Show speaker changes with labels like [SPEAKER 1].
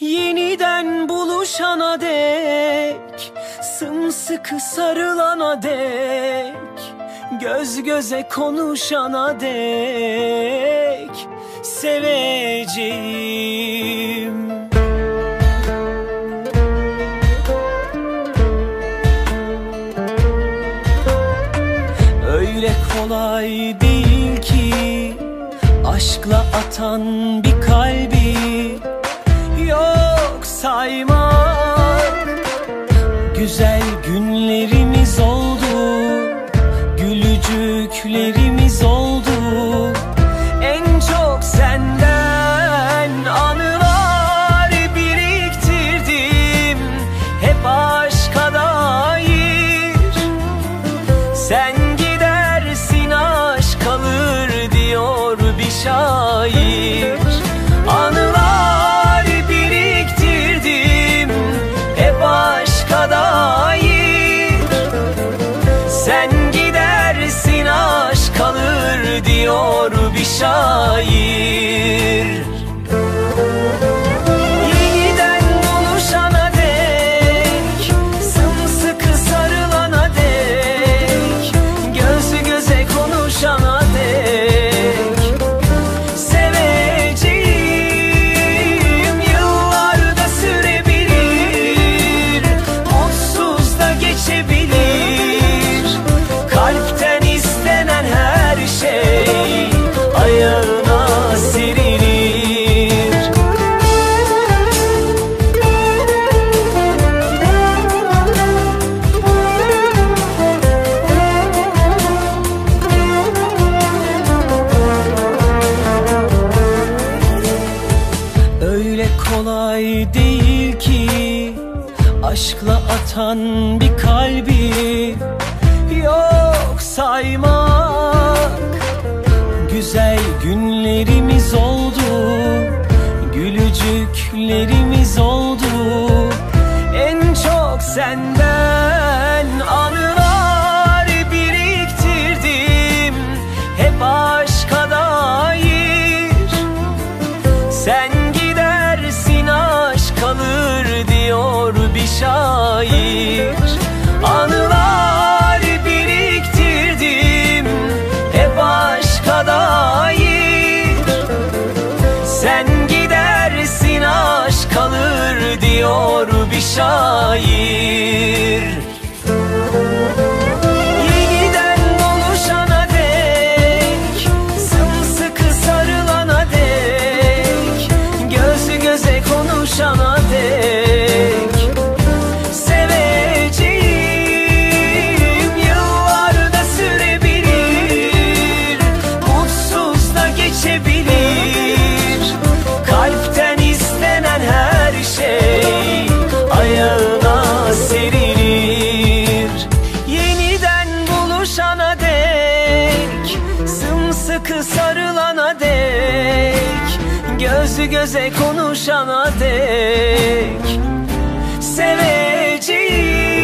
[SPEAKER 1] Yeniden buluşana dek Sımsıkı sarılana dek Göz göze konuşana dek Seveceğim. Öyle kolay değil ki Aşkla atan bir kalbi Yok saymak. Güzel günlerimiz oldu Gülücüklerimiz oldu diyor bir şair Aşkla atan bir kalbi Yok saymak. Güzel günlerimiz oldu Gülücüklerimiz oldu. En çok senden şair Anılar biriktirdim. Hep aşka dair. Sen gidersin aşk kalır diyor bir şair Gözü göze konuşana dek Seveceğim